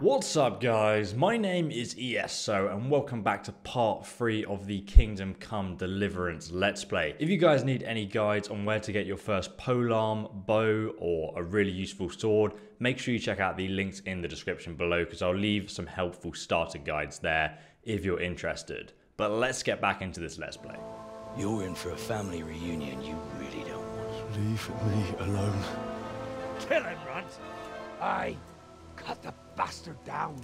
What's up, guys? My name is ESO, and welcome back to part 3 of the Kingdom Come Deliverance Let's Play. If you guys need any guides on where to get your first polearm, bow, or a really useful sword, make sure you check out the links in the description below because I'll leave some helpful starter guides there if you're interested. But let's get back into this Let's Play. You're in for a family reunion you really don't want. Leave me alone. Kill him, Runt! I Cut the bastard down.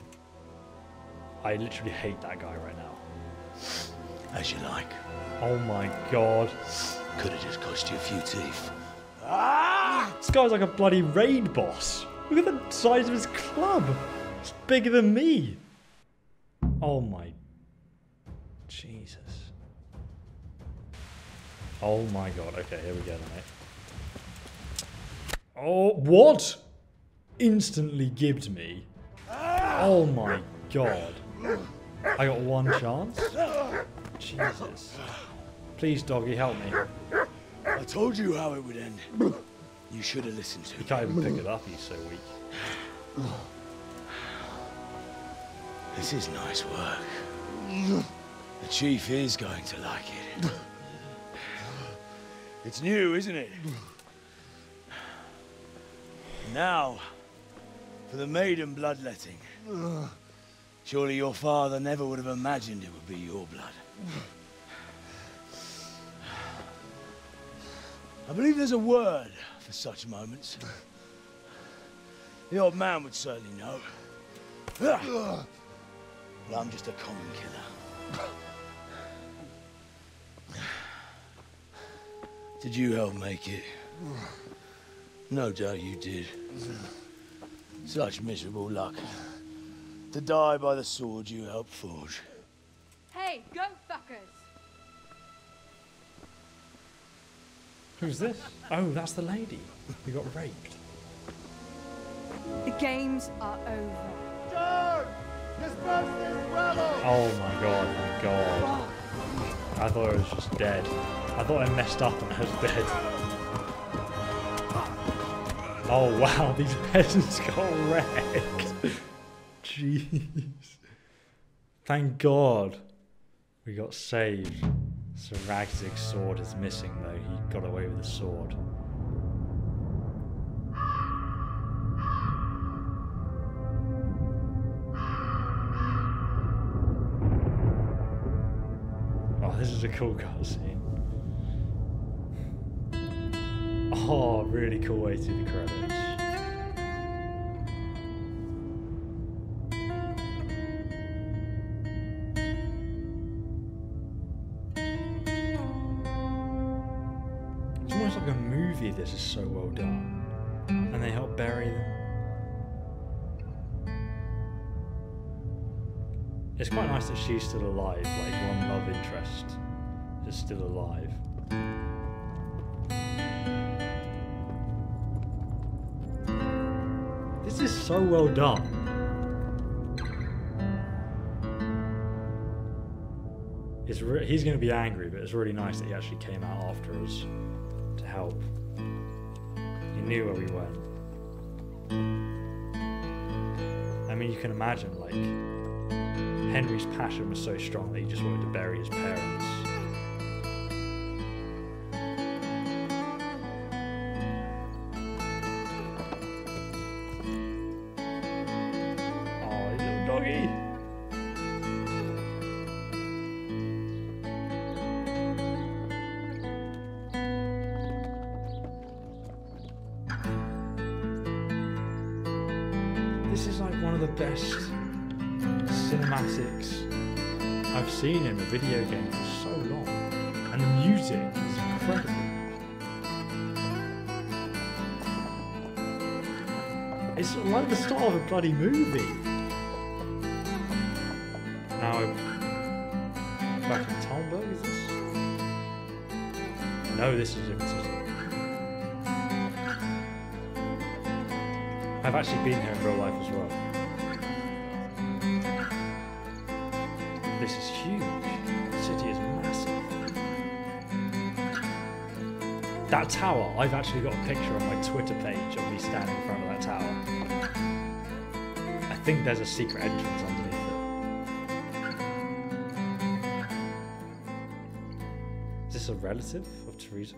I literally hate that guy right now. As you like. Oh my god. Could have just cost you a few teeth. Ah! This guy's like a bloody raid boss. Look at the size of his club. It's bigger than me. Oh my. Jesus. Oh my god. Okay, here we go, mate. Oh, what? Instantly gibbed me. Oh my god. I got one chance? Jesus. Please, doggy, help me. I told you how it would end. You should have listened to me. He can't even pick it up, he's so weak. This is nice work. The chief is going to like it. It's new, isn't it? Now, for the maiden bloodletting. Surely your father never would have imagined it would be your blood. I believe there's a word for such moments. The old man would certainly know. Well, I'm just a common killer. Did you help make it? No doubt you did. Such miserable luck. To die by the sword you helped forge. Hey, go fuckers! Who's this? Oh, that's the lady who got raped. The games are over. Oh my god, my god. I thought I was just dead. I thought I messed up and I was dead. Oh wow, these peasants got wrecked. Jeez. Thank god we got saved. Sir Radzig's sword is missing though. He got away with the sword. Oh, this is a cool cutscene. Oh, really cool way to the credits. It's almost like a movie, this is so well done. And they help bury them. It's quite nice that she's still alive, like one love interest is still alive. So well done. It's he's going to be angry, but it's really nice that he actually came out after us to help. He knew where we went. I mean, you can imagine, like, Henry's passion was so strong that he just wanted to bury his parents. Like the start of a bloody movie. Now I'm back in Talmberg, is this? No, this is Ipswich. I've actually been here in real life as well. This is huge. That tower, I've actually got a picture on my Twitter page of me standing in front of that tower. I think there's a secret entrance underneath it. Is this a relative of Teresa?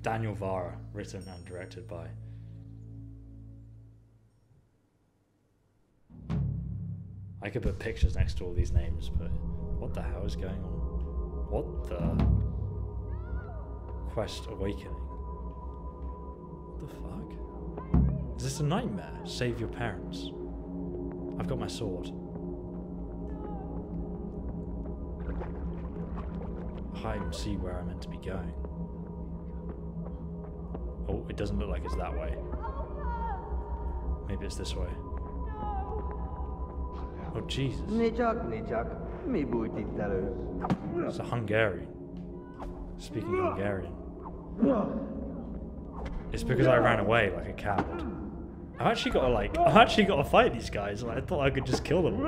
Daniel Vávra, written and directed by. I could put pictures next to all these names, but what the hell is going on? What the? Quest Awakening. What the fuck? Is this a nightmare? Save your parents. I've got my sword. I can't see where I'm meant to be going. Oh, it doesn't look like it's that way. Maybe it's this way. Oh, Jesus. Mi? It's a Hungarian. Speaking Hungarian. It's because I ran away like a coward. I've actually got to like, I've actually got to fight these guys. Like, I thought I could just kill them.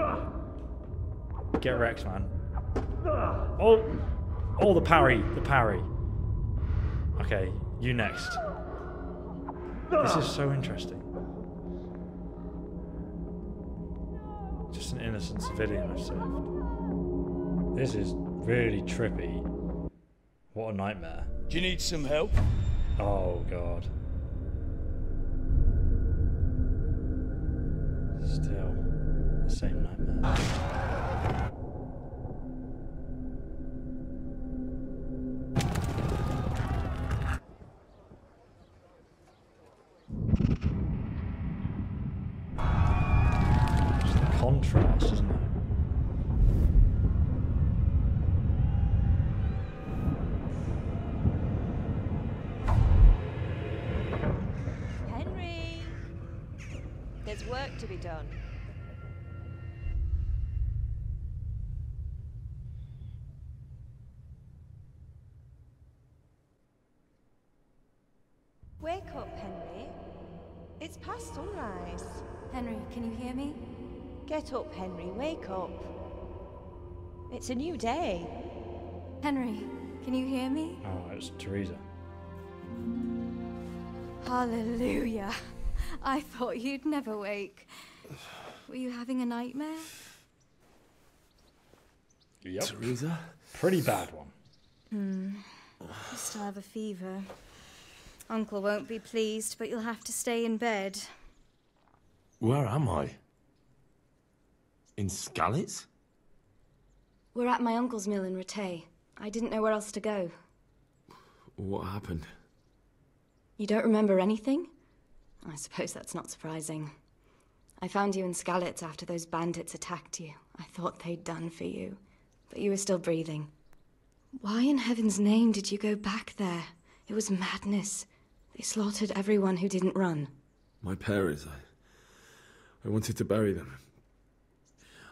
Get Rex, man. Oh, oh, the parry, the parry. Okay, you next. This is so interesting. Just an innocent civilian I've saved. This is really trippy. What a nightmare. Do you need some help? Oh god. Still the same nightmare. Just the contrast, can you hear me? Get up, Henry. Wake up. It's a new day. Henry, can you hear me? Oh, it's Teresa. Hallelujah. I thought you'd never wake. Were you having a nightmare? Yep. Teresa? Pretty bad one. Hmm. You still have a fever. Uncle won't be pleased, but you'll have to stay in bed. Where am I? In Skalitz? We're at my uncle's mill in Rattay. I didn't know where else to go. What happened? You don't remember anything? I suppose that's not surprising. I found you in Skalitz after those bandits attacked you. I thought they'd done for you, but you were still breathing. Why in heaven's name did you go back there? It was madness. They slaughtered everyone who didn't run. My parents. I, I wanted to bury them.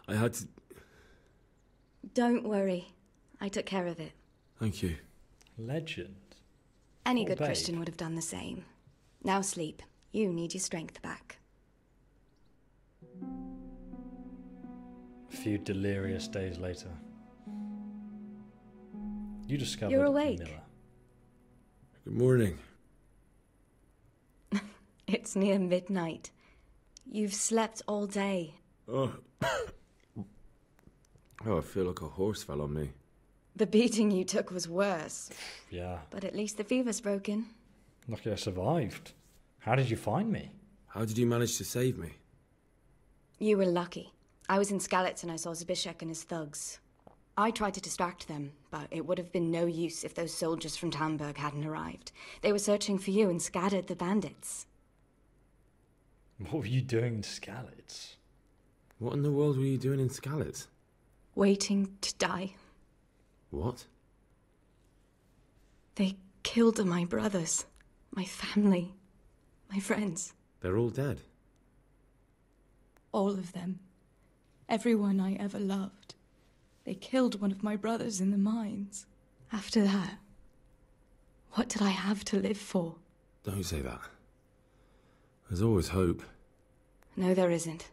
I had to. Don't worry. I took care of it. Thank you. Legend. Any Oh, good babe. Christian would have done the same. Now sleep. You need your strength back. A few delirious days later. You discovered You're awake. Miller. Good morning. It's near midnight. You've slept all day. Oh. oh, I feel like a horse fell on me. The beating you took was worse, Yeah. but at least the fever's broken. Lucky I survived. How did you find me? How did you manage to save me? You were lucky. I was in Skalitz and I saw Zbyszek and his thugs. I tried to distract them, but it would have been no use if those soldiers from Talmberg hadn't arrived. They were searching for you and scattered the bandits. What were you doing in Skalitz? What in the world were you doing in Skalitz? Waiting to die. What? They killed my brothers, my family, my friends. They're all dead. All of them. Everyone I ever loved. They killed one of my brothers in the mines. After that, what did I have to live for? Don't say that. There's always hope. No, there isn't.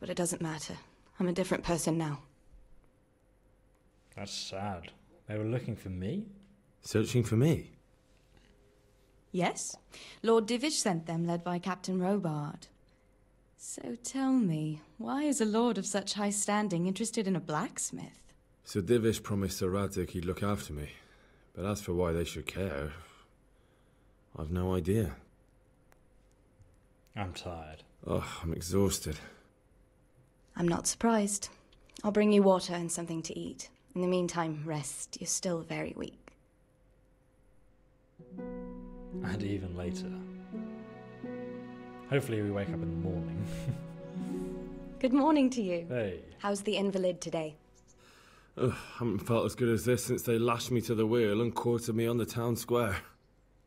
But it doesn't matter. I'm a different person now. That's sad. They were looking for me? Searching for me? Yes, Lord Divish sent them, led by Captain Robard. So tell me, why is a lord of such high standing interested in a blacksmith? Sir Divish promised Sir Radzig he'd look after me. But as for why they should care, I've no idea. I'm tired. Oh, I'm exhausted. I'm not surprised. I'll bring you water and something to eat. In the meantime, rest. You're still very weak. And even later. Hopefully, we wake up in the morning. Good morning to you. hey. How's the invalid today? Ugh, haven't felt as good as this since they lashed me to the wheel and quartered me on the town square.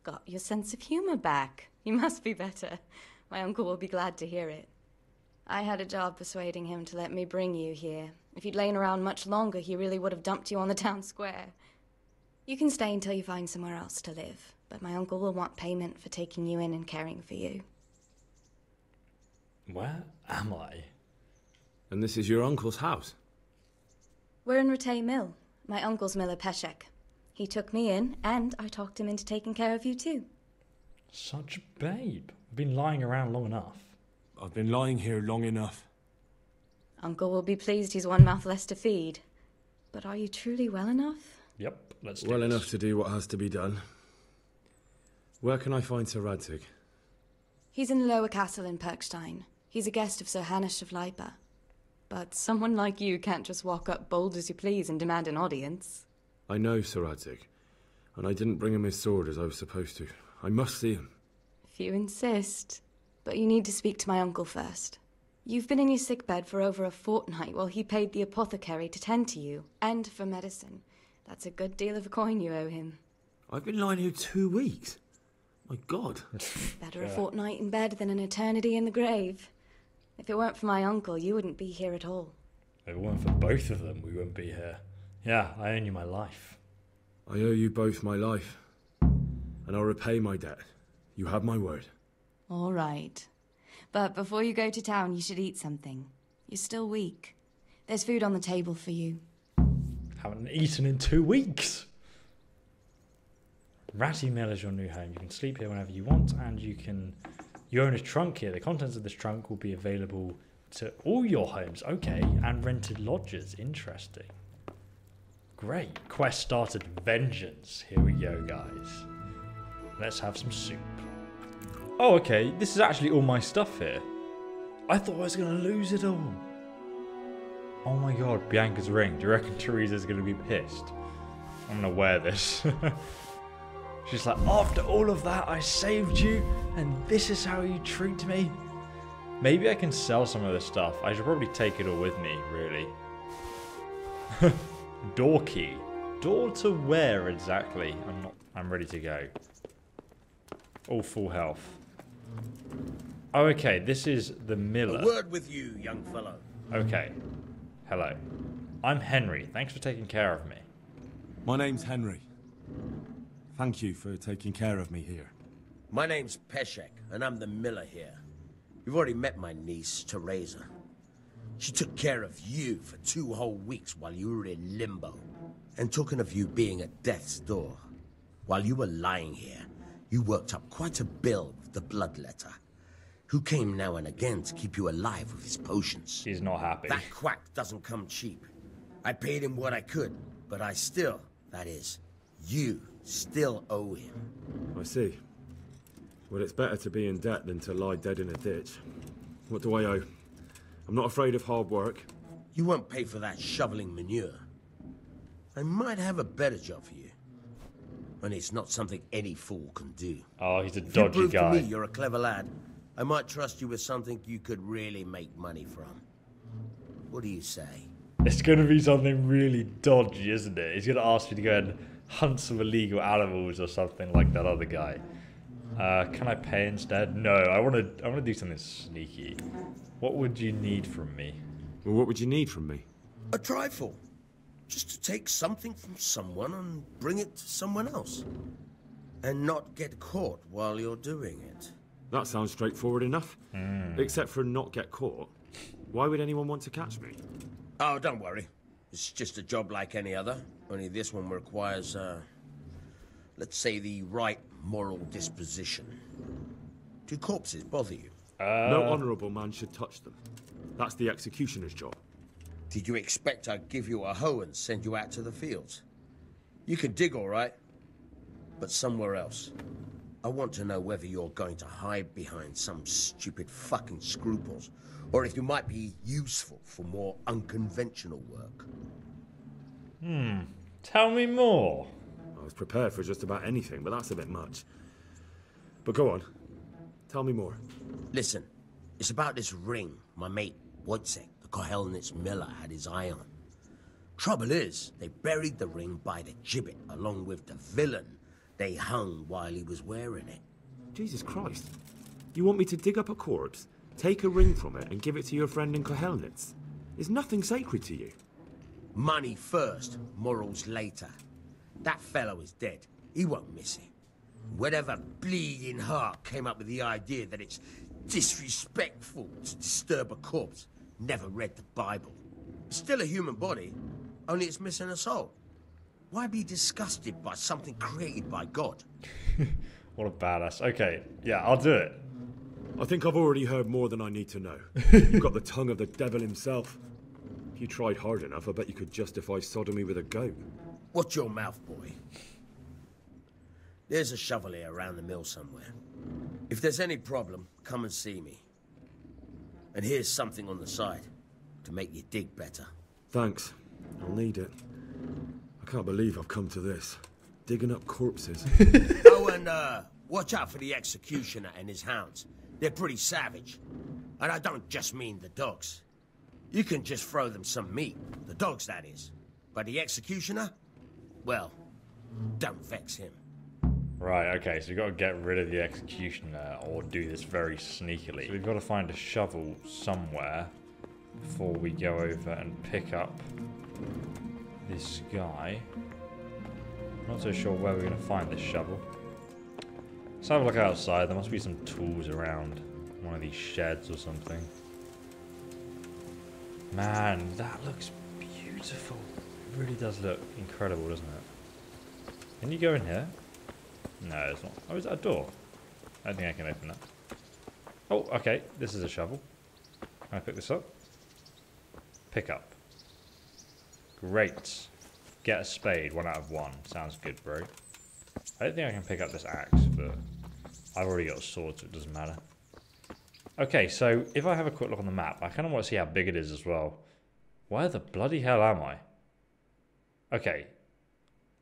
Got your sense of humor back. You must be better. My uncle will be glad to hear it. I had a job persuading him to let me bring you here. If you'd lain around much longer, he really would have dumped you on the town square. You can stay until you find somewhere else to live, but my uncle will want payment for taking you in and caring for you. Where am I? And this is your uncle's house? We're in Rattay Mill. My uncle's miller Peshek. He took me in, and I talked him into taking care of you too. Such a babe. I've been lying around long enough. I've been lying here long enough. Uncle will be pleased he's one mouth less to feed. But are you truly well enough? Yep, let's do Well this. enough to do what has to be done. Where can I find Sir Radzig? He's in the lower castle in Pirkstein. He's a guest of Sir Hanush of Leipa. But someone like you can't just walk up bold as you please and demand an audience. I know Sir Radzig, and I didn't bring him his sword as I was supposed to. I must see him. If you insist. But you need to speak to my uncle first. You've been in your sickbed for over a fortnight while he paid the apothecary to tend to you, and for medicine. That's a good deal of a coin you owe him. I've been lying here two weeks. My God. Better a fortnight in bed than an eternity in the grave. If it weren't for my uncle, you wouldn't be here at all. If it weren't for both of them, we wouldn't be here. Yeah, I owe you my life. I owe you both my life, and I'll repay my debt. You have my word. All right. But before you go to town, you should eat something. You're still weak. There's food on the table for you. Haven't eaten in two weeks. Rattay Mill is your new home. You can sleep here whenever you want, and you can. You own a trunk here. The contents of this trunk will be available to all your homes. Okay, and rented lodges. Interesting. Great. Quest started. Vengeance. Here we go, guys. Let's have some soup. Oh, okay. This is actually all my stuff here. I thought I was going to lose it all. Oh my god, Bianca's ring. Do you reckon Teresa's gonna be pissed? I'm gonna wear this. She's like, after all of that, I saved you, and this is how you treat me? Maybe I can sell some of this stuff. I should probably take it all with me, really. Door key. Door to where exactly? I'm not. I'm ready to go. All full health. Oh, okay. This is the miller. A word with you, young fellow. Okay. Hello. I'm Henry. Thanks for taking care of me. My name's Henry. Thank you for taking care of me here. My name's Peshek, and I'm the miller here. You've already met my niece, Teresa. She took care of you for two whole weeks while you were in limbo. And talking of you being at death's door, while you were lying here, you worked up quite a bill with the bloodletter, who came now and again to keep you alive with his potions. She's not happy. That quack doesn't come cheap. I paid him what I could, but I still, that is, you still owe him. I see. Well, it's better to be in debt than to lie dead in a ditch. What do I owe? I'm not afraid of hard work. You won't pay for that shoveling manure. I might have a better job for you. And it's not something any fool can do. Oh, he's a If you dodgy prove to guy. me you're a clever lad, I might trust you with something you could really make money from. What do you say? It's going to be something really dodgy, isn't it? He's going to ask you to go and hunt some illegal animals or something like that other guy. Uh, can I pay instead? No, I want to. I want to do something sneaky. What would you need from me? Well, what would you need from me? A trifle. Just to take something from someone and bring it to someone else. And not get caught while you're doing it. That sounds straightforward enough. Except for not get caught. Why would anyone want to catch me? Oh, don't worry. It's just a job like any other. Only this one requires, uh, let's say, the right moral disposition. Do corpses bother you? no honourable man should touch them. That's the executioner's job. Did you expect I'd give you a hoe and send you out to the fields? You can dig all right, but somewhere else. I want to know whether you're going to hide behind some stupid fucking scruples, or if you might be useful for more unconventional work. Hmm. Tell me more. I was prepared for just about anything, but that's a bit much. But go on. Tell me more. Listen, it's about this ring my mate Wojciech, the Kohelnitz miller, had his eye on. Trouble is, they buried the ring by the gibbet along with the villain they hung while he was wearing it. Jesus Christ. You want me to dig up a corpse, take a ring from it, and give it to your friend in Kohelnitz? Is nothing sacred to you? Money first, morals later. That fellow is dead. He won't miss it. Whatever bleeding heart came up with the idea that it's disrespectful to disturb a corpse never read the Bible. It's still a human body, only it's missing a soul. Why be disgusted by something created by God? What a badass. Okay, yeah, I'll do it. I think I've already heard more than I need to know. You've got the tongue of the devil himself. If you tried hard enough, I bet you could justify sodomy with a goat. Watch your mouth, boy. There's a shovel here around the mill somewhere. If there's any problem, come and see me. And here's something on the side to make you dig better. Thanks. I'll need it. I can't believe I've come to this. Digging up corpses. oh, and uh, watch out for the executioner and his hounds. They're pretty savage. And I don't just mean the dogs. You can just throw them some meat. The dogs, that is. But the executioner? Well, don't vex him. Right, okay, so we've got to get rid of the executioner or do this very sneakily. So we've got to find a shovel somewhere before we go over and pick up this guy. Not so sure where we're going to find this shovel. Let's have a look outside. There must be some tools around one of these sheds or something. Man, that looks beautiful. It really does look incredible, doesn't it? Can you go in here? No, it's not. Oh, is that a door? I don't think I can open that. Oh, okay. This is a shovel. Can I pick this up? Pick up. Great. Get a spade. One out of one. Sounds good, bro. I don't think I can pick up this axe, but I've already got a sword, so it doesn't matter. Okay, so if I have a quick look on the map, I kind of want to see how big it is as well. Where the bloody hell am I? Okay.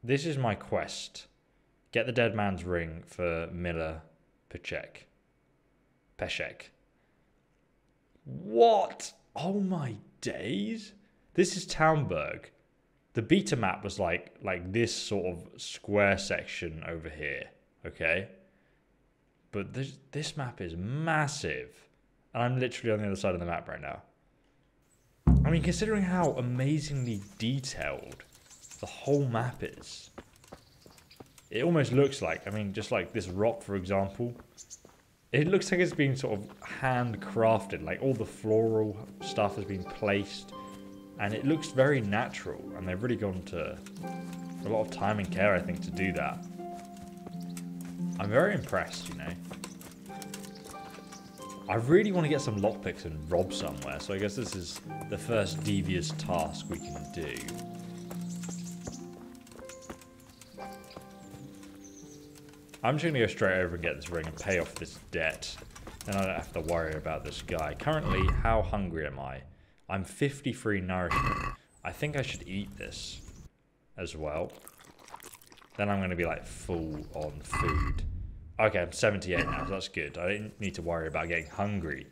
This is my quest. Get the dead man's ring for Miller Pechek. Peshek. What? Oh my days. This is Talmberg. The beta map was like like this sort of square section over here, okay? But this this map is massive. And I'm literally on the other side of the map right now. I mean, considering how amazingly detailed the whole map is, it almost looks like, I mean, just like this rock, for example, it looks like it's been sort of handcrafted. Like all the floral stuff has been placed, and it looks very natural. And they've really gone to a lot of time and care, I think, to do that. I'm very impressed, you know. I really want to get some lockpicks and rob somewhere, so I guess this is the first devious task we can do. I'm just going to go straight over and get this ring and pay off this debt. Then I don't have to worry about this guy. Currently, how hungry am I? I'm 53 nourishment. I think I should eat this as well. Then I'm going to be like full on food. Okay, I'm 78 now, so that's good. I don't need to worry about getting hungry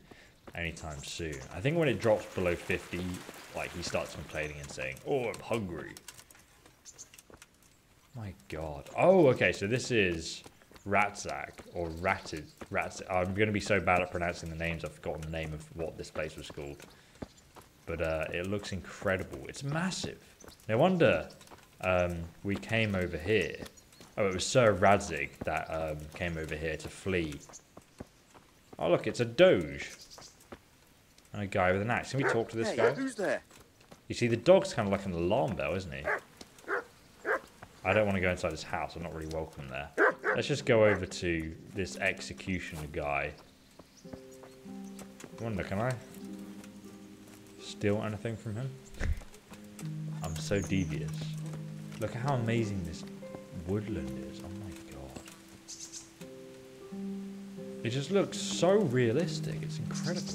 anytime soon. I think when it drops below 50, like he starts complaining and saying, "Oh, I'm hungry." My God. Oh, okay. So this is Ratzak or Ratted. Ratzak. I'm going to be so bad at pronouncing the names. I've forgotten the name of what this place was called. But uh, it looks incredible. It's massive. No wonder um, we came over here. Oh, it was Sir Radzig that um, came over here to flee. Oh, look, it's a doge. And a guy with an axe. Can we talk to this hey, guy? Who's there? You see, the dog's kind of like an alarm bell, isn't he? I don't want to go inside his house. I'm not really welcome there. Let's just go over to this executioner guy. wonder, can I steal anything from him? I'm so devious. Look at how amazing this woodland is. Oh my god. It just looks so realistic. It's incredible.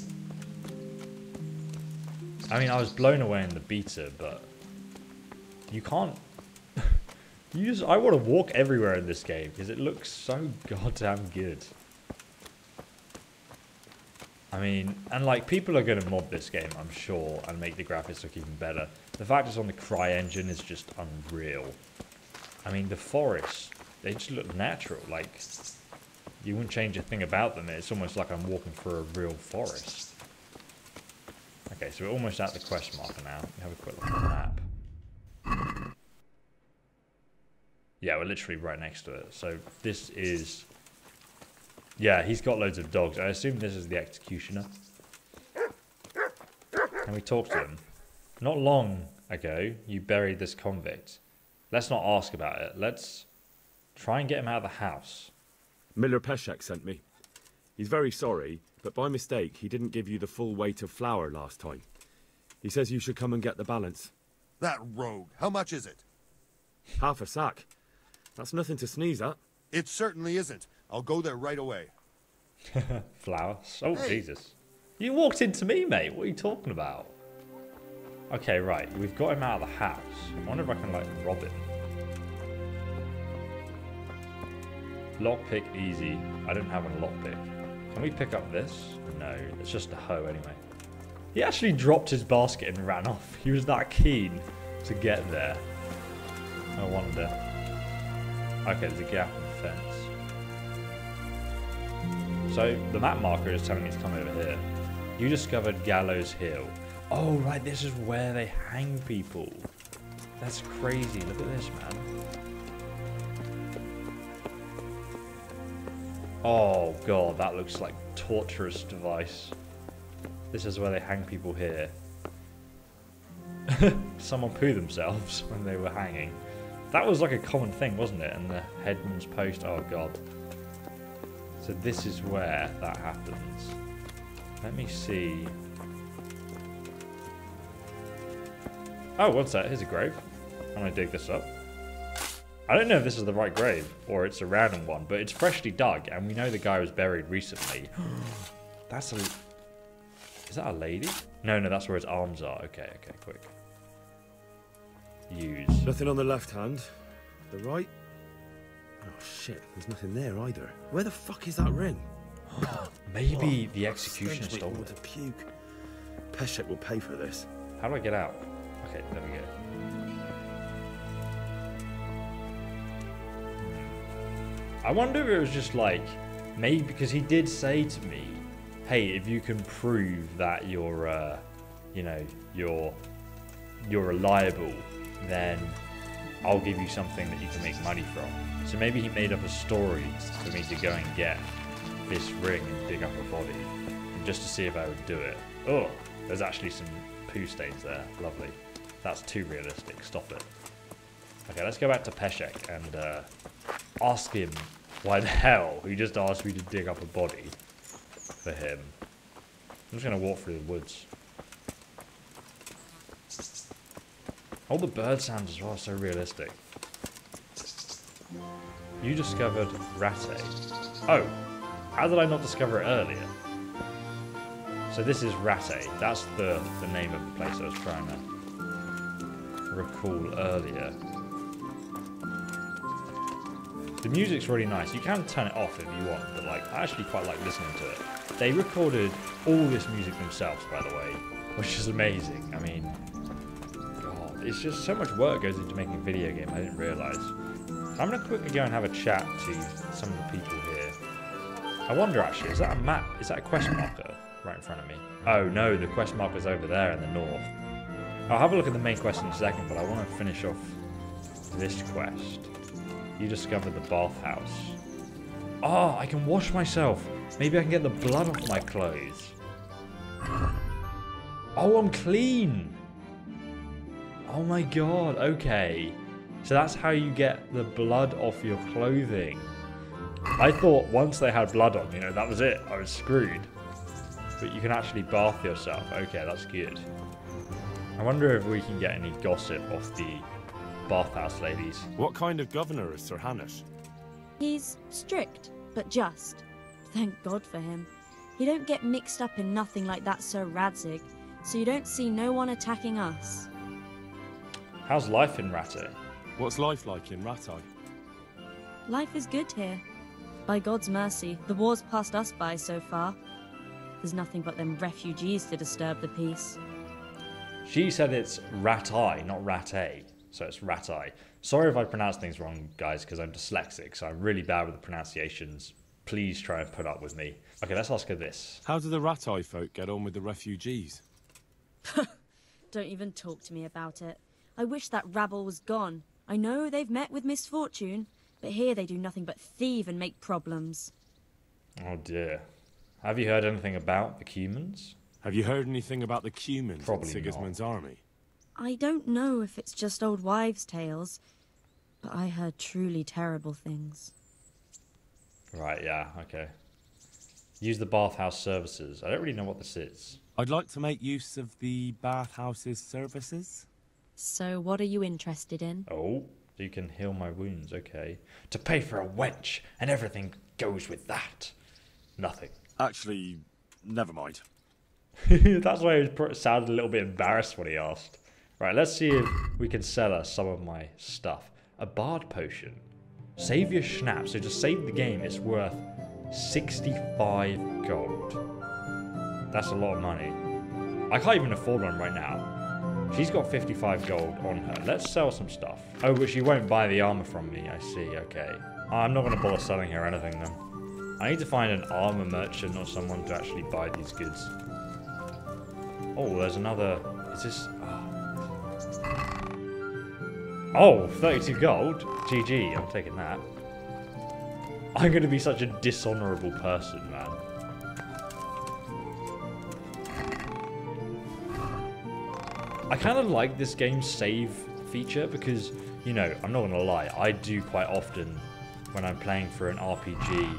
I mean, I was blown away in the beta, but you can't you just, I want to walk everywhere in this game because it looks so goddamn good. I mean, and like people are going to mod this game, I'm sure, and make the graphics look even better. The fact it's on the CryEngine is just unreal. I mean, the forests, they just look natural. Like, you wouldn't change a thing about them. It's almost like I'm walking through a real forest. Okay, so we're almost at the quest marker now. Have a quick look at the map. Yeah, we're literally right next to it. So this is... Yeah, he's got loads of dogs. I assume this is the executioner. Can we talk to him? Not long ago, you buried this convict. Let's not ask about it. Let's try and get him out of the house. Miller Peshek sent me. He's very sorry, but by mistake, he didn't give you the full weight of flour last time. He says you should come and get the balance. That rogue. How much is it? Half a sack. That's nothing to sneeze at. It certainly isn't. I'll go there right away. Flowers. Oh, hey. Jesus. You walked into me, mate. What are you talking about? Okay, right. We've got him out of the house. I wonder if I can, like, rob him. Lockpick easy. I don't have a lockpick. Can we pick up this? No, it's just a hoe anyway. He actually dropped his basket and ran off. He was that keen to get there. I wonder. Okay, there's a gap in the fence. So the map marker is telling me to come over here. You discovered Gallows Hill. Oh, right, this is where they hang people. That's crazy. Look at this, man. Oh, God, that looks like torturous device. This is where they hang people here. Someone poo themselves when they were hanging. That was like a common thing, wasn't it? And the headman's post. Oh god. So this is where that happens. Let me see. Oh, what's that? Here's a grave. I'm gonna dig this up. I don't know if this is the right grave or it's a random one, but it's freshly dug, and we know the guy was buried recently. that's a. Is that a lady? No, no, that's where his arms are. Okay, okay, quick use. Nothing on the left hand. The right? Oh shit, there's nothing there either. Where the fuck is that ring? Maybe oh, the executioner stole it. To puke. Peshek will pay for this. How do I get out? Okay, there we go. I wonder if it was just like, maybe because he did say to me, hey, if you can prove that you're, uh, you know, you're, you're reliable then I'll give you something that you can make money from. So maybe he made up a story for me to go and get this ring and dig up a body, just to see if I would do it. Oh, there's actually some poo stains there. Lovely. That's too realistic. Stop it. Okay, let's go back to Peshek and uh, ask him why the hell he just asked me to dig up a body for him. I'm just going to walk through the woods. All the bird sounds as well are so realistic. You discovered Rattay. Oh, how did I not discover it earlier? So this is Rattay. That's the, the name of the place I was trying to recall earlier. The music's really nice. You can turn it off if you want, but like I actually quite like listening to it. They recorded all this music themselves, by the way, which is amazing. I mean, it's just so much work goes into making a video game, I didn't realise. I'm going to quickly go and have a chat to some of the people here. I wonder actually, is that a map? Is that a quest marker right in front of me? Oh no, the quest marker's over there in the north. I'll have a look at the main quest in a second, but I want to finish off this quest. You discovered the bathhouse. Oh, I can wash myself. Maybe I can get the blood off my clothes. Oh, I'm clean. Oh my god, okay. So that's how you get the blood off your clothing. I thought once they had blood on, you know, that was it. I was screwed. But you can actually bath yourself. Okay, that's good. I wonder if we can get any gossip off the bathhouse ladies. What kind of governor is Sir Hanush? He's strict, but just. Thank God for him. He don't get mixed up in nothing like that Sir Radzig, so you don't see no one attacking us. How's life in Rattay? What's life like in Rattay? Life is good here. By God's mercy, the war's passed us by so far. There's nothing but them refugees to disturb the peace. She said it's Ratai, not Rattay. So it's Ratai. Sorry if I pronounce things wrong, guys, because I'm dyslexic, so I'm really bad with the pronunciations. Please try and put up with me. Okay, let's ask her this. How do the Rattay folk get on with the refugees? Don't even talk to me about it. I wish that rabble was gone. I know they've met with misfortune, but here they do nothing but thieve and make problems. Oh dear. Have you heard anything about the Cumans? Have you heard anything about the Cumans Probably in Sigismund's army? I don't know if it's just old wives' tales, but I heard truly terrible things. Right, yeah, okay. Use the bathhouse services. I don't really know what this is. I'd like to make use of the bathhouse's services. So, what are you interested in? Oh, you can heal my wounds, okay. To pay for a wench, and everything goes with that. Nothing. Actually, never mind. That's why he sounded a little bit embarrassed when he asked. Right, let's see if we can sell her some of my stuff. A bard potion. Save your schnapp. So just save the game. It's worth 65 gold. That's a lot of money. I can't even afford one right now. She's got 55 gold on her. Let's sell some stuff. Oh, but she won't buy the armor from me. I see. Okay. I'm not going to bother selling her anything then. I need to find an armor merchant or someone to actually buy these goods. Oh, there's another. Is this. Ah. Oh, 32 gold. GG, I'm taking that. I'm going to be such a dishonorable person, man. I kind of like this game's save feature because, you know, I'm not going to lie, I do quite often when I'm playing for an RPG,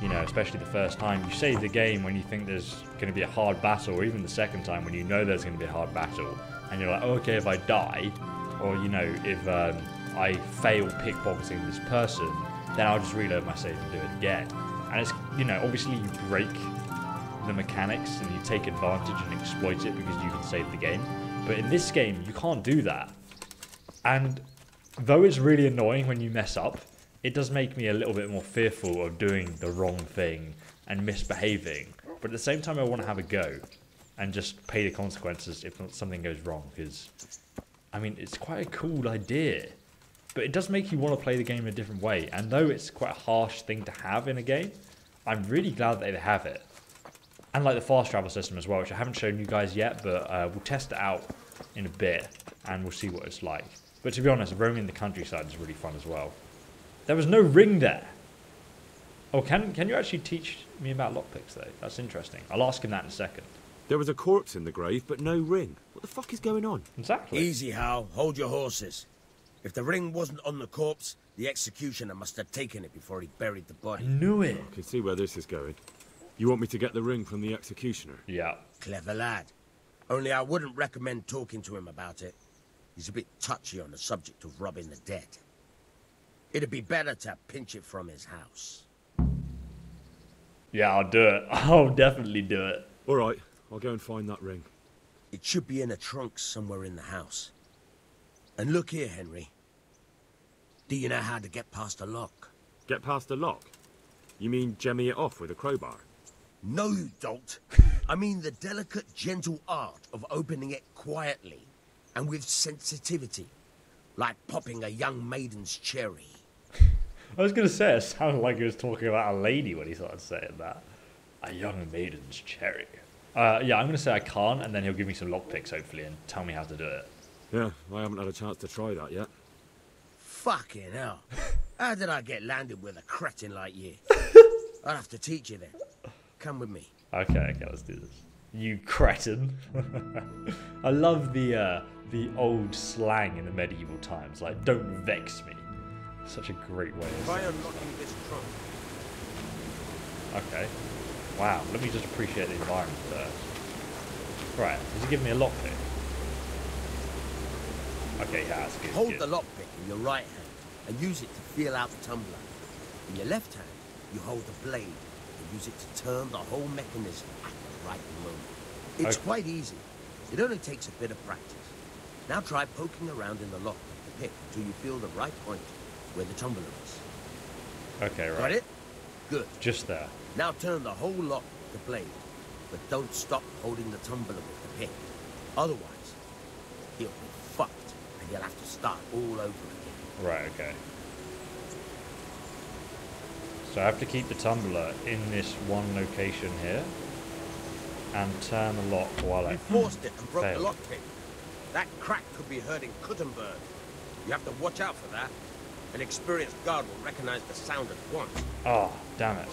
you know, especially the first time, you save the game when you think there's going to be a hard battle, or even the second time when you know there's going to be a hard battle, and you're like, oh, okay, if I die, or, you know, if um, I fail pickpocketing this person, then I'll just reload my save and do it again. And it's, you know, obviously you break the mechanics and you take advantage and exploit it because you can save the game. But in this game, you can't do that. And though it's really annoying when you mess up, it does make me a little bit more fearful of doing the wrong thing and misbehaving. But at the same time, I want to have a go and just pay the consequences if something goes wrong. Because, I mean, it's quite a cool idea. But it does make you want to play the game in a different way. And though it's quite a harsh thing to have in a game, I'm really glad that they have it. And like the fast travel system as well, which I haven't shown you guys yet, but uh, we'll test it out in a bit and we'll see what it's like. But to be honest, roaming the countryside is really fun as well. There was no ring there. Oh, can can you actually teach me about lockpicks though? That's interesting. I'll ask him that in a second. There was a corpse in the grave, but no ring. What the fuck is going on? Exactly. Easy, Hal. Hold your horses. If the ring wasn't on the corpse, the executioner must have taken it before he buried the body. I knew it. I can see where this is going. You want me to get the ring from the executioner? Yeah. Clever lad. Only I wouldn't recommend talking to him about it. He's a bit touchy on the subject of robbing the dead. It'd be better to pinch it from his house. Yeah, I'll do it. I'll definitely do it. All right, I'll go and find that ring. It should be in a trunk somewhere in the house. And look here, Henry. Do you know how to get past a lock? Get past the lock? You mean jemmy it off with a crowbar? No, you don't. I mean the delicate, gentle art of opening it quietly and with sensitivity, like popping a young maiden's cherry. I was gonna say it sounded like he was talking about a lady when he started saying that. A young maiden's cherry. Uh, yeah, I'm gonna say I can't, and then he'll give me some lockpicks hopefully and tell me how to do it. Yeah, I haven't had a chance to try that yet. Fucking hell. How did I get landed with a cretin like you? I'll have to teach you then. Come with me. Okay, okay, let's do this. You cretin. I love the uh, the old slang in the medieval times, like "don't vex me." Such a great way. Of Try unlocking this trunk. Okay. Wow, let me just appreciate the environment first. Right, does he give me a lockpick? Okay, yeah, that's good. Hold good. the lockpick in your right hand and use it to feel out the tumbler. In your left hand, you hold the blade use it to turn the whole mechanism at the right moment. It's Okay. quite easy. It only takes a bit of practice. Now try poking around in the lock of the pick until you feel the right point where the tumbler is. Okay, right. Got it? Good. Just there. Now turn the whole lock with the blade, but don't stop holding the tumbler with the pick. Otherwise, you'll be fucked and you'll have to start all over again. Right, okay. So I have to keep the tumbler in this one location here and turn the lock while I You forced it and broke fail. the lockpick. That crack could be heard in Kuttenberg. You have to watch out for that. An experienced guard will recognize the sound at once. Oh, damn it.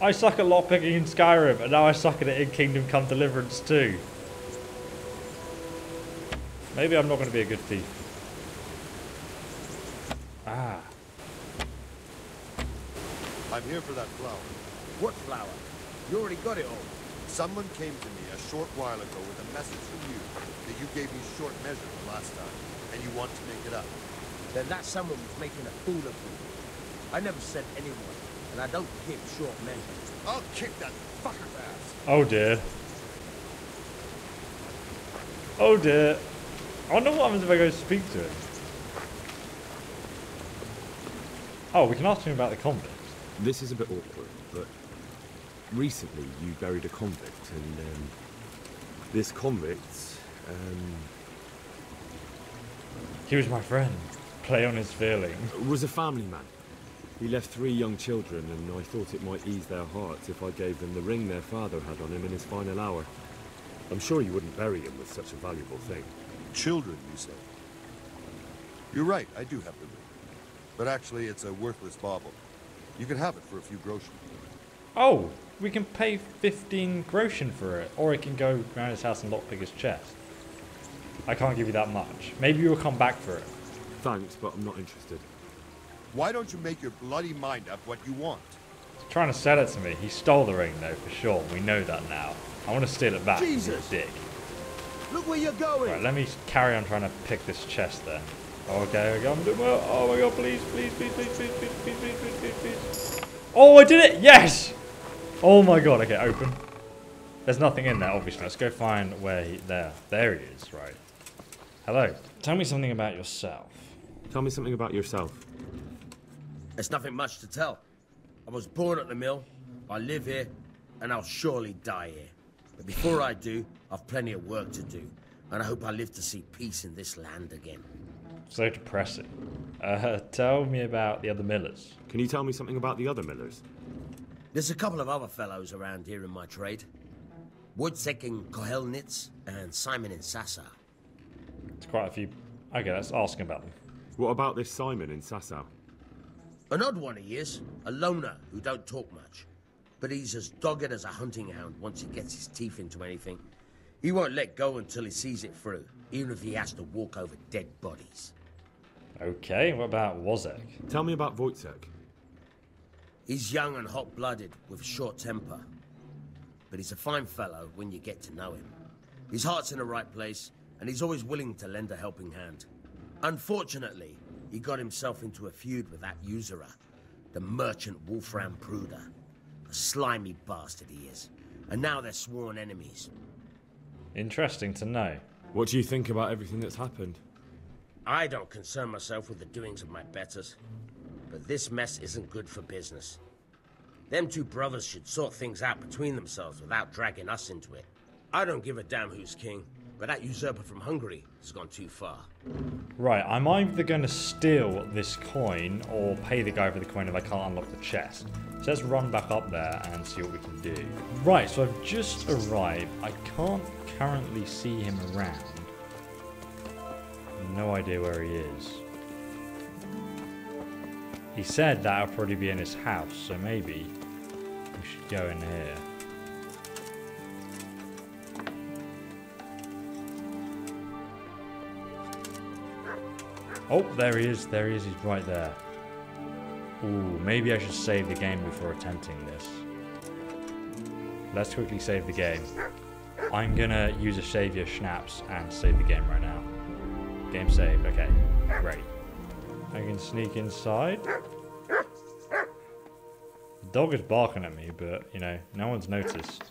I suck at lockpicking in Skyrim, and now I suck at it in Kingdom Come Deliverance too. Maybe I'm not going to be a good thief. Ah. I'm here for that flour. What flour? You already got it all. Someone came to me a short while ago with a message from you that you gave me short measure the last time, and you want to make it up. Then that someone was making a fool of me. I never said anyone, and I don't give short measures. I'll kick that fucker's ass. Oh dear. Oh dear. I wonder what happens if I go speak to him. Oh, we can ask him about the convict. This is a bit awkward, but recently you buried a convict, and um, this convict, um, He was my friend. Play on his feeling. was a family man. He left three young children, and I thought it might ease their hearts if I gave them the ring their father had on him in his final hour. I'm sure you wouldn't bury him with such a valuable thing. Children, you say? You're right, I do have the ring. But actually, it's a worthless bauble. You can have it for a few groschen. Oh, we can pay 15 groschen for it, or it can go around his house and lockpick his chest. I can't give you that much. Maybe you'll come back for it. Thanks, but I'm not interested. Why don't you make your bloody mind up what you want? He's trying to sell it to me. He stole the ring, though, for sure. We know that now. I want to steal it back. he's a Jesus. dick. Look where you're going! Right, let me carry on trying to pick this chest then. Okay, okay, I'm doing well. Oh my god, please, please, please, please, please, please, please, please, please, please, please. Oh, I did it! Yes! Oh my god, okay, open. There's nothing in there, obviously. Let's go find where he... There. There he is, right. Hello. Tell me something about yourself. Tell me something about yourself. There's nothing much to tell. I was born at the mill, I live here, and I'll surely die here. But before I do, I've plenty of work to do, and I hope I live to see peace in this land again. So depressing. Uh, tell me about the other millers. Can you tell me something about the other millers? There's a couple of other fellows around here in my trade. Wojciech in Kohelnitz and Simon in Sasau. It's quite a few... Okay, let's ask him about them. What about this Simon in Sasau? An odd one he is, a loner who don't talk much. But he's as dogged as a hunting hound once he gets his teeth into anything. He won't let go until he sees it through, even if he has to walk over dead bodies. Okay, what about Wozek? Tell me about Wojciech. He's young and hot-blooded, with a short temper. But he's a fine fellow when you get to know him. His heart's in the right place, and he's always willing to lend a helping hand. Unfortunately, he got himself into a feud with that usurer, the merchant Wolfram Pruder. A slimy bastard he is. And now they're sworn enemies. Interesting to know. What do you think about everything that's happened? I don't concern myself with the doings of my betters. But this mess isn't good for business. Them two brothers should sort things out between themselves without dragging us into it. I don't give a damn who's king, but that usurper from Hungary has gone too far. Right, I'm either going to steal this coin or pay the guy for the coin if I can't unlock the chest. So let's run back up there and see what we can do. Right, so I've just arrived. I can't currently see him around. No idea where he is. He said that I'll probably be in his house, so maybe we should go in here. Oh, there he is. There he is. He's right there. Ooh, maybe I should save the game before attempting this. Let's quickly save the game. I'm gonna use a save your schnapps and save the game right now. Game saved, okay. Great. I can sneak inside. The dog is barking at me, but, you know, no one's noticed.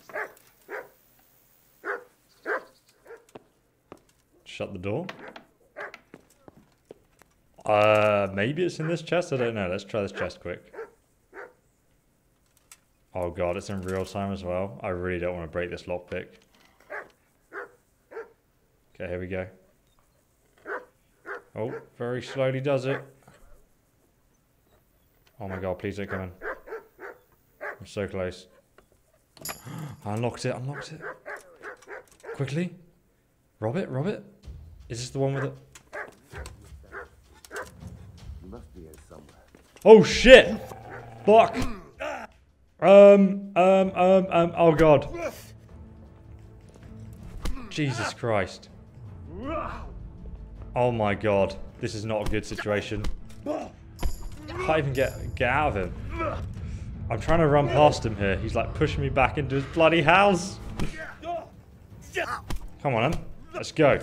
Shut the door. Uh, maybe it's in this chest? I don't know. Let's try this chest quick. Oh god, it's in real time as well. I really don't want to break this lockpick. Okay, here we go. Oh, very slowly does it. Oh my god, please don't come in. I'm so close. I unlocked it, unlocked it. Quickly. Rob it, rob it. Is this the one with it? Oh shit! Fuck! Um, um, um, um, oh god. Jesus Christ. Oh my god. This is not a good situation. Can't even get, get out of him. I'm trying to run past him here. He's like pushing me back into his bloody house. Come on, then. Let's go.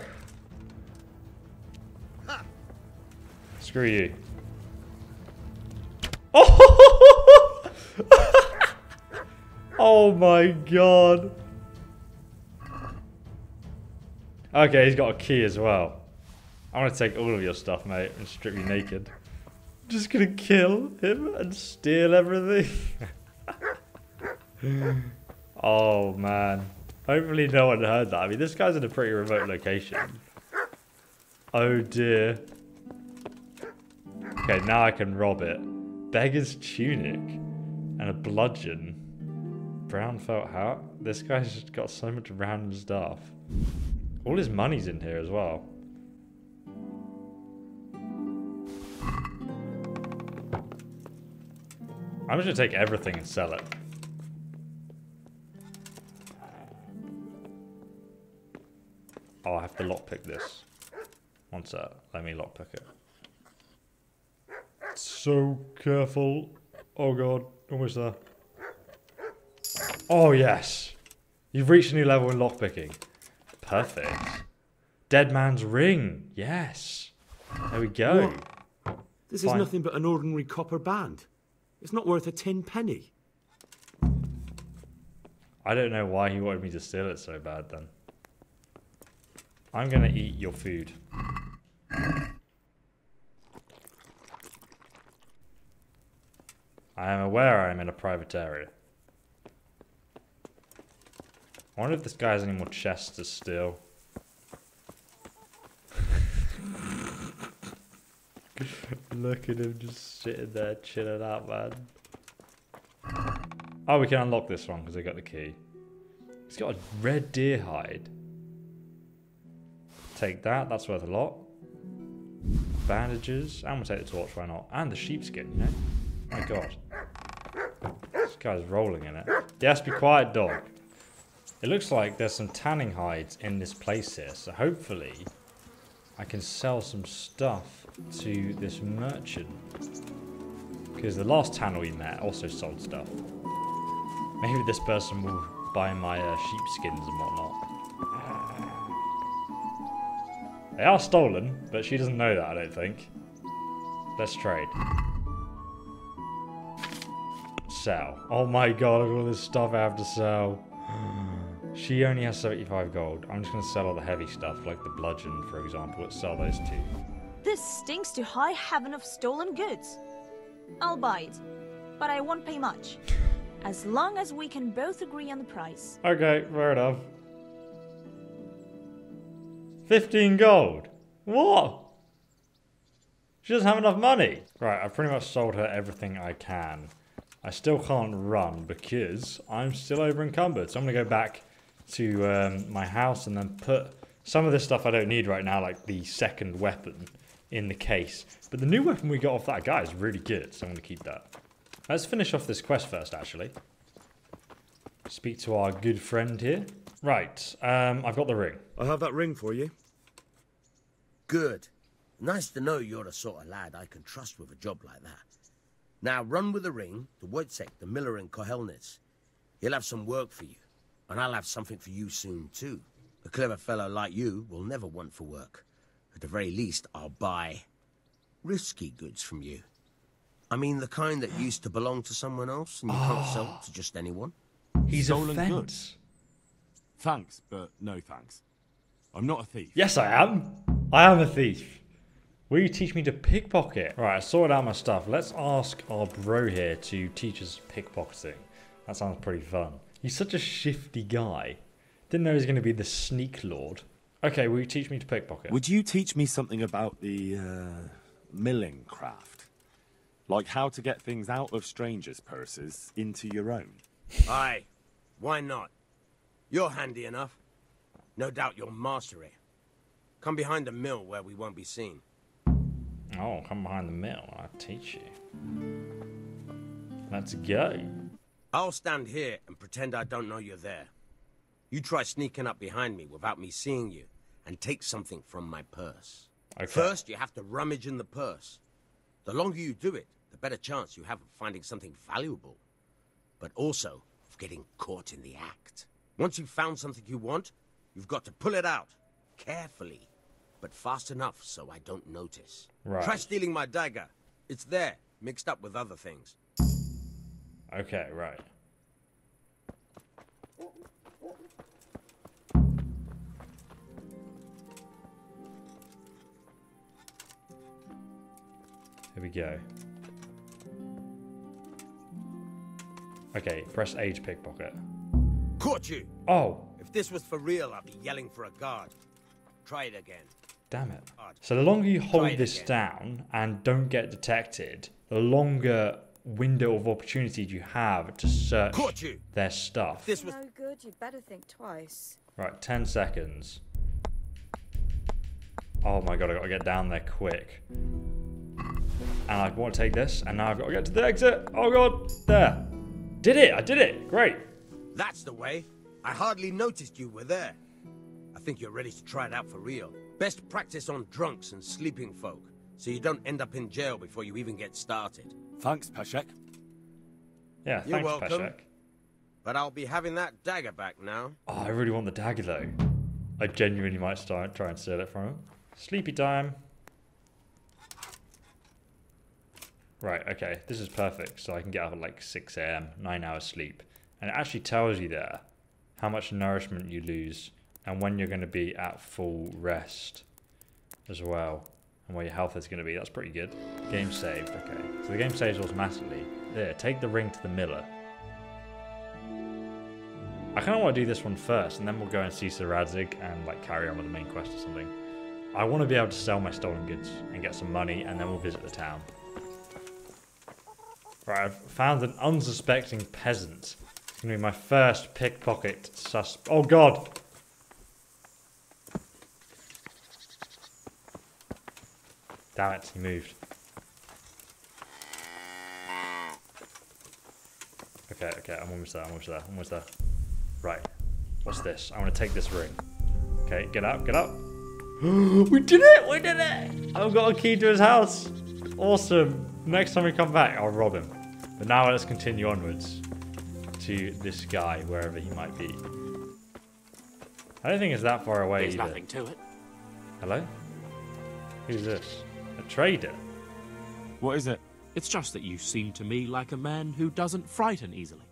Screw you. Oh! oh my god. Okay, he's got a key as well. I want to take all of your stuff, mate, and strip you naked. Just gonna kill him and steal everything. oh man. Hopefully no one heard that. I mean, this guy's in a pretty remote location. Oh dear. Okay, now I can rob it. Beggar's tunic and a bludgeon. Brown felt hat. This guy's just got so much random stuff. All his money's in here as well. I'm just gonna take everything and sell it. Oh, I have to lockpick this. One sec, let me lockpick it. So careful. Oh god, almost there. Oh yes! You've reached a new level in lockpicking. Perfect. Dead Man's Ring. Yes. There we go. What? This Fine. is nothing but an ordinary copper band. It's not worth a tin penny. I don't know why he wanted me to steal it so bad then. I'm gonna eat your food. I am aware I am in a private area. I wonder if this guy has any more chests to steal. Look at him just sitting there chilling out, man. Oh, we can unlock this one because I got the key. He's got a red deer hide. Take that, that's worth a lot. Bandages, and we'll take the torch, why not? And the sheepskin, you know? My god. This guy's rolling in it. Yes, be quiet, dog. It looks like there's some tanning hides in this place here, so hopefully I can sell some stuff to this merchant. Because the last tanner we met also sold stuff. Maybe this person will buy my uh, sheepskins and whatnot. They are stolen, but she doesn't know that, I don't think. Let's trade. Sell. Oh my god, all this stuff I have to sell. She only has 75 gold. I'm just going to sell all the heavy stuff, like the bludgeon, for example. Let's sell those two. This stinks to high heaven of stolen goods. I'll buy it, but I won't pay much. As long as we can both agree on the price. Okay, fair enough. 15 gold. What? She doesn't have enough money. Right, I've pretty much sold her everything I can. I still can't run because I'm still over encumbered. So I'm going to go back to um, my house and then put some of this stuff I don't need right now, like the second weapon, in the case. But the new weapon we got off that guy is really good, so I'm going to keep that. Let's finish off this quest first, actually. Speak to our good friend here. Right, um, I've got the ring. I have that ring for you. Good. Nice to know you're the sort of lad I can trust with a job like that. Now run with the ring to Wojciech, the miller in Kohelnitz. He'll have some work for you, and I'll have something for you soon, too. A clever fellow like you will never want for work. At the very least, I'll buy risky goods from you. I mean, the kind that used to belong to someone else and you can't ah. sell to just anyone. He's a Stolen fence. goods. Thanks, but no thanks. I'm not a thief. Yes, I am. I am a thief. Will you teach me to pickpocket? Right, I sorted out my stuff. Let's ask our bro here to teach us pickpocketing. That sounds pretty fun. He's such a shifty guy. Didn't know he was going to be the sneak lord. Okay, will you teach me to pickpocket? Would you teach me something about the uh, milling craft? Like how to get things out of strangers' purses into your own? Aye, why not? You're handy enough. No doubt you'll master it. Come behind the mill where we won't be seen. Oh, come behind the mill. I'll teach you. Let's go. I'll stand here and pretend I don't know you're there. You try sneaking up behind me without me seeing you and take something from my purse. Okay. First, you have to rummage in the purse. The longer you do it, the better chance you have of finding something valuable, but also of getting caught in the act. Once you've found something you want, you've got to pull it out carefully, but fast enough so I don't notice. Right. Try stealing my dagger. It's there, mixed up with other things. Okay, right. Here we go. Okay, press A to pickpocket. Caught you! Oh, If this was for real, I'd be yelling for a guard. Try it again. damn it. So the longer you hold this again. down and don't get detected, the longer window of opportunity you have to search Caught you! their stuff. This was No good, you'd better think twice. Right, 10 seconds. Oh my god, I gotta get down there quick. And I want to take this, and now I've got to get to the exit. Oh god, there. Did it, I did it, great. That's the way. I hardly noticed you were there. I think you're ready to try it out for real. Best practice on drunks and sleeping folk, so you don't end up in jail before you even get started. Thanks, Peshek. Yeah, You're thanks, welcome. Peshek. But I'll be having that dagger back now. Oh, I really want the dagger though. I genuinely might start try and steal it from him. Sleepy time. Right, okay, this is perfect. So I can get up at like 6 a.m., 9 hours sleep. And it actually tells you there how much nourishment you lose and when you're going to be at full rest as well. And where your health is going to be. That's pretty good. Game saved, okay. So the game saves automatically. There, take the ring to the miller. I kind of want to do this one first, and then we'll go and see Sir Radzig and like carry on with the main quest or something. I want to be able to sell my stolen goods and get some money, and then we'll visit the town. Right, I've found an unsuspecting peasant. It's gonna be my first pickpocket sus. Oh God! Damn it, he moved. Okay, okay, I'm almost there, I'm almost there, I'm almost there. Right, what's this? I want to take this ring. Okay, get up, get up. we did it! We did it! I've got a key to his house. Awesome. Next time we come back, I'll rob him. But now let's continue onwards to this guy, wherever he might be. I don't think it's that far away There's either. nothing to it. Hello? Who's this? A trader? What is it? It's just that you seem to me like a man who doesn't frighten easily.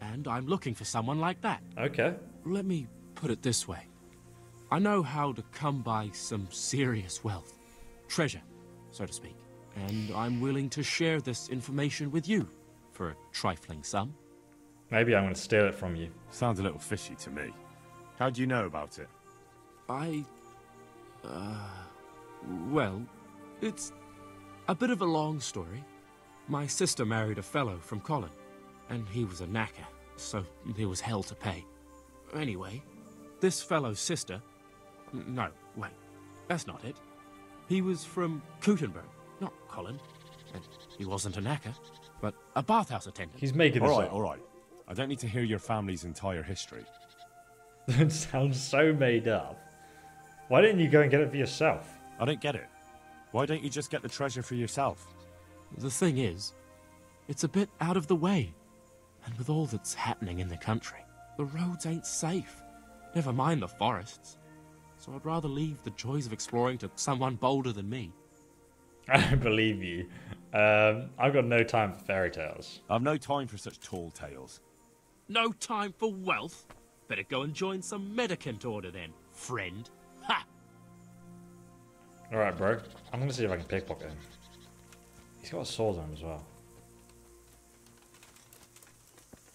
And I'm looking for someone like that. Okay. Let me put it this way I know how to come by some serious wealth, treasure, so to speak. And I'm willing to share this information with you for a trifling sum. Maybe I'm going to steal it from you. Sounds a little fishy to me. How do you know about it? I. Uh. Well, it's a bit of a long story. My sister married a fellow from Kolin, and he was a knacker, so there was hell to pay. Anyway, this fellow's sister... No, wait, that's not it. He was from Kuttenberg, not Kolin, and he wasn't a knacker, but a bathhouse attendant. He's making this All right, up. all right. I don't need to hear your family's entire history. That sounds so made up. Why didn't you go and get it for yourself? I don't get it. Why don't you just get the treasure for yourself? The thing is, It's a bit out of the way. And with all that's happening in the country, the roads ain't safe. Never mind the forests. So I'd rather leave the joys of exploring to someone bolder than me. I don't believe you. Um, I've got no time for fairy tales. I've no time for such tall tales. No time for wealth? Better go and join some mendicant order then, friend. Alright, bro. I'm gonna see if I can pickpocket him. He's got a sword on him as well.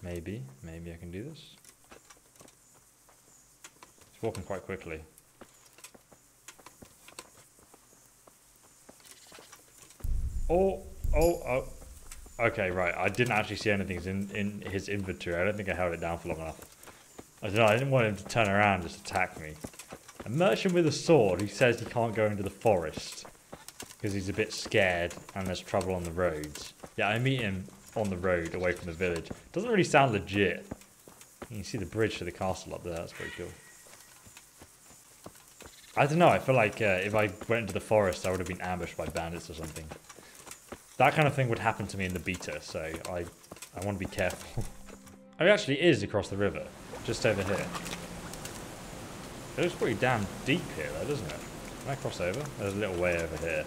Maybe. Maybe I can do this. He's walking quite quickly. Oh, oh, oh. Okay, right. I didn't actually see anything in, in his inventory. I don't think I held it down for long enough. I. I didn't want him to turn around and just attack me. A merchant with a sword who says he can't go into the forest because he's a bit scared and there's trouble on the roads. Yeah, I meet him on the road away from the village. Doesn't really sound legit. You can see the bridge to the castle up there. That's pretty cool. I don't know. I feel like uh, if I went into the forest, I would have been ambushed by bandits or something. That kind of thing would happen to me in the beta, so I, I want to be careful. oh, it actually is across the river, just over here. It looks pretty damn deep here, though, doesn't it? Can I cross over? There's a little way over here.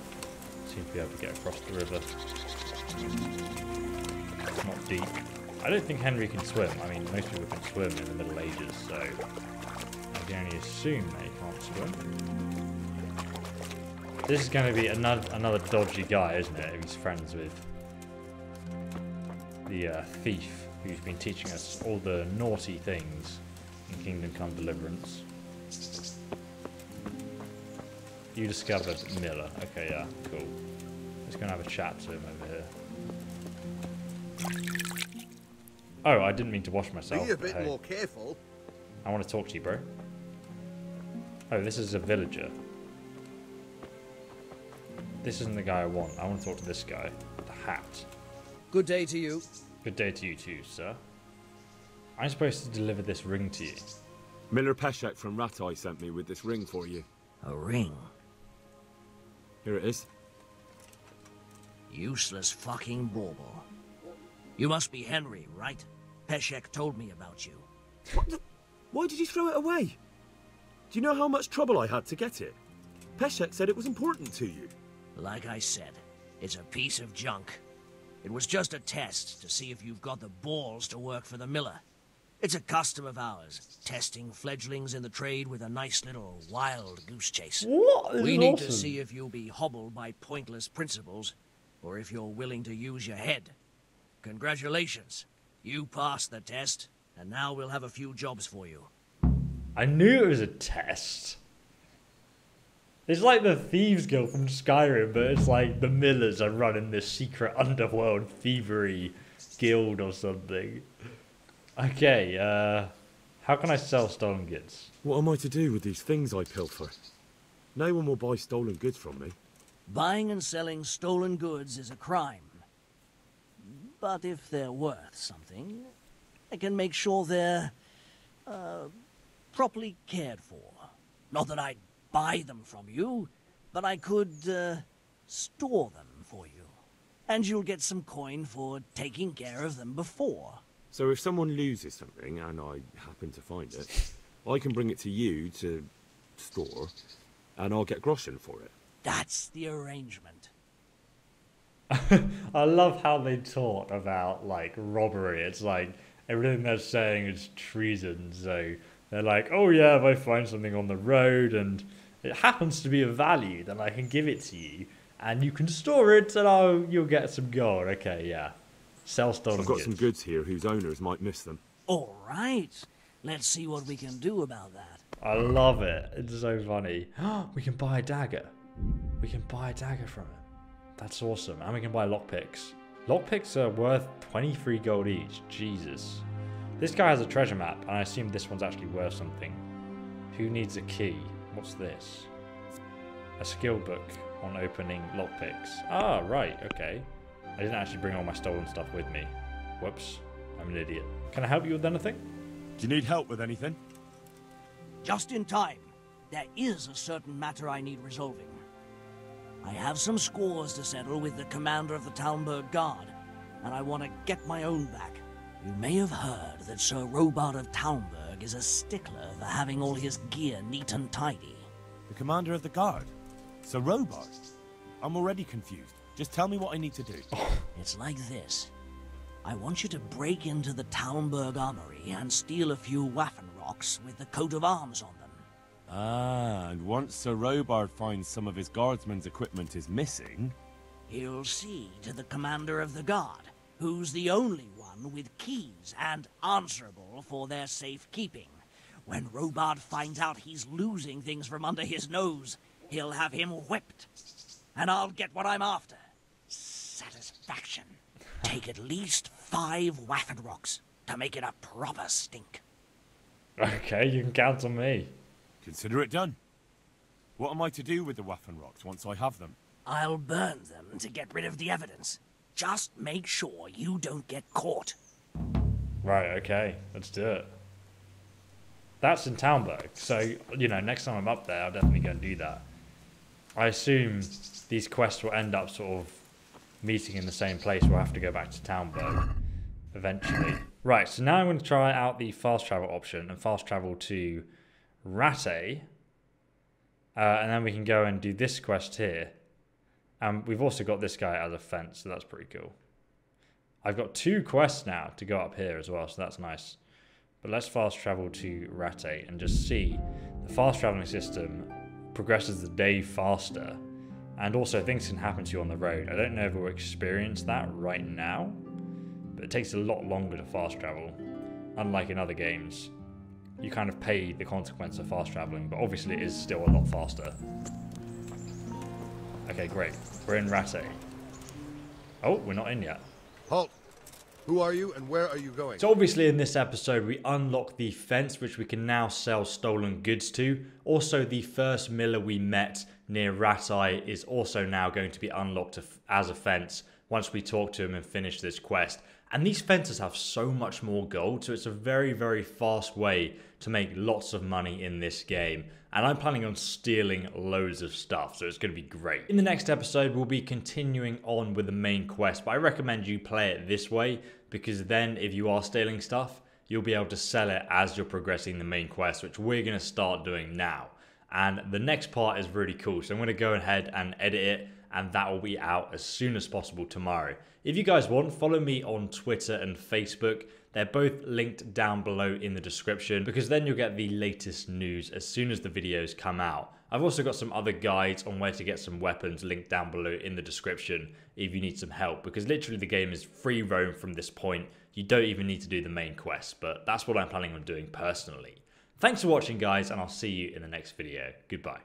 Seem to be able to get across the river. It's not deep. I don't think Henry can swim. I mean, most people can swim in the Middle Ages, so I can only assume they can't swim. This is going to be another another dodgy guy, isn't it? If he's friends with the uh, thief who's been teaching us all the naughty things in Kingdom Come Deliverance. You discovered Miller. Okay, yeah, cool. Let's go and have a chat to him over here. Oh, I didn't mean to wash myself. Be a bit hey. more careful. I want to talk to you, bro. Oh, this is a villager. This isn't the guy I want. I want to talk to this guy. The hat. Good day to you. Good day to you too, sir. I'm supposed to deliver this ring to you. Miller Peshek from Rattay sent me with this ring for you. A ring? Here it is. Useless fucking bauble. You must be Henry, right? Peshek told me about you. What the? Why did you throw it away? Do you know how much trouble I had to get it? Peshek said it was important to you. Like I said, it's a piece of junk. It was just a test to see if you've got the balls to work for the miller. It's a custom of ours, testing fledglings in the trade with a nice little wild goose chase. What? We is need to see if you'll be hobbled by pointless principles, or if you're willing to use your head. Congratulations. You passed the test, and now we'll have a few jobs for you. I knew it was a test. It's like the Thieves Guild from Skyrim, but it's like the Millers are running this secret underworld thievery guild or something. Okay, uh, how can I sell stolen goods? What am I to do with these things I pilfer? No one will buy stolen goods from me. Buying and selling stolen goods is a crime. But if they're worth something, I can make sure they're uh, properly cared for. Not that I'd buy them from you, but I could uh, store them for you. And you'll get some coin for taking care of them before. So if someone loses something and I happen to find it, I can bring it to you to store, and I'll get groschen for it. That's the arrangement. I love how they talk about like robbery. It's like everything they're saying is treason. So they're like, "Oh yeah, if I find something on the road and it happens to be of value, then I can give it to you, and you can store it, and I'll you'll get some gold." Okay, yeah. Sell stolen I've got goods. some goods here whose owners might miss them. All right. Let's see what we can do about that. I love it. It's so funny. we can buy a dagger. We can buy a dagger from it. That's awesome. And we can buy lockpicks. Lockpicks are worth 23 gold each. Jesus. This guy has a treasure map, and I assume this one's actually worth something. Who needs a key? What's this? A skill book on opening lockpicks. Ah, right, okay. I didn't actually bring all my stolen stuff with me. Whoops. I'm an idiot. Can I help you with anything? Do you need help with anything? Just in time. There is a certain matter I need resolving. I have some scores to settle with the commander of the Talmberg Guard, and I want to get my own back. You may have heard that Sir Robard of Talmberg is a stickler for having all his gear neat and tidy. The commander of the guard? Sir Robard? I'm already confused. Just tell me what I need to do. It's like this. I want you to break into the Talmberg armory and steal a few Waffen rocks with the coat of arms on them. Ah, and once Sir Robard finds some of his guardsmen's equipment is missing... He'll see to the commander of the guard, who's the only one with keys and answerable for their safekeeping. When Robard finds out he's losing things from under his nose, he'll have him whipped. And I'll get what I'm after. Satisfaction. Take at least five Waffenrocks to make it a proper stink. Okay, you can count on me. Consider it done. What am I to do with the Waffenrocks once I have them? I'll burn them to get rid of the evidence. Just make sure you don't get caught. Right, okay, let's do it. That's in Talmberg, so, you know, next time I'm up there, I'll definitely go and do that. I assume these quests will end up sort of meeting in the same place. We'll have to go back to Talmberg eventually. Right, so now I'm going to try out the fast travel option and fast travel to Rattay. Uh, and then we can go and do this quest here. And we've also got this guy as a fence, so that's pretty cool. I've got two quests now to go up here as well, so that's nice. But let's fast travel to Rattay and just see the fast traveling system progresses the day faster. And also things can happen to you on the road. I don't know if we'll experience that right now, but it takes a lot longer to fast travel. Unlike in other games, you kind of pay the consequence of fast traveling, but obviously it is still a lot faster. Okay, great. We're in Rattay. Oh, we're not in yet. Halt! Who are you and where are you going? So obviously in this episode we unlock the fence which we can now sell stolen goods to. Also the first miller we met near Rattay is also now going to be unlocked as a fence once we talk to him and finish this quest. And these fences have so much more gold, so it's a very, very fast way to make lots of money in this game. And I'm planning on stealing loads of stuff, so it's going to be great. In the next episode, we'll be continuing on with the main quest, but I recommend you play it this way, because then if you are stealing stuff, you'll be able to sell it as you're progressing the main quest, which we're going to start doing now. And the next part is really cool, so I'm going to go ahead and edit it and that will be out as soon as possible tomorrow. If you guys want, follow me on Twitter and Facebook. They're both linked down below in the description because then you'll get the latest news as soon as the videos come out. I've also got some other guides on where to get some weapons linked down below in the description if you need some help because literally the game is free roam from this point. You don't even need to do the main quest, but that's what I'm planning on doing personally. Thanks for watching guys and I'll see you in the next video. Goodbye.